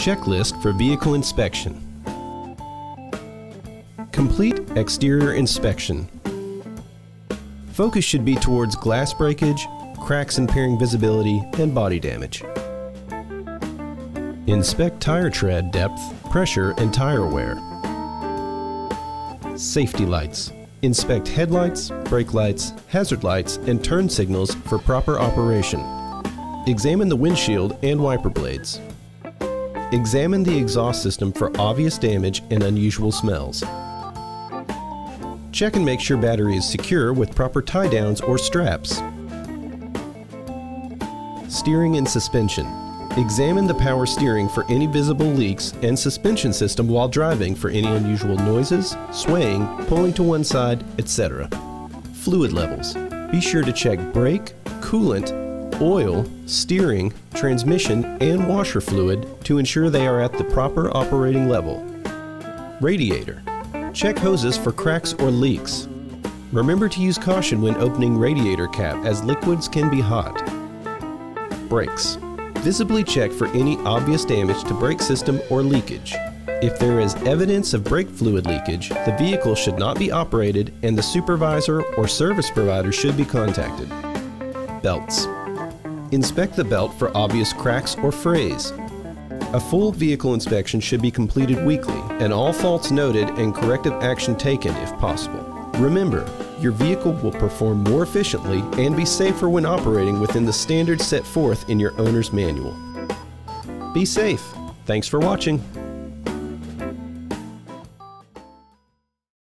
Checklist for vehicle inspection. Complete exterior inspection. Focus should be towards glass breakage, cracks impairing visibility, and body damage. Inspect tire tread depth, pressure, and tire wear. Safety lights. Inspect headlights, brake lights, hazard lights, and turn signals for proper operation. Examine the windshield and wiper blades. Examine the exhaust system for obvious damage and unusual smells. Check and make sure battery is secure with proper tie downs or straps. Steering and suspension. Examine the power steering for any visible leaks and suspension system while driving for any unusual noises, swaying, pulling to one side, etc. Fluid levels. Be sure to check brake, coolant, oil, steering, transmission, and washer fluid to ensure they are at the proper operating level. Radiator. Check hoses for cracks or leaks. Remember to use caution when opening radiator cap as liquids can be hot. Brakes. Visibly check for any obvious damage to brake system or leakage. If there is evidence of brake fluid leakage, the vehicle should not be operated and the supervisor or service provider should be contacted. Belts. Inspect the belt for obvious cracks or frays. A full vehicle inspection should be completed weekly and all faults noted and corrective action taken if possible. Remember, your vehicle will perform more efficiently and be safer when operating within the standards set forth in your owner's manual. Be safe. Thanks for watching.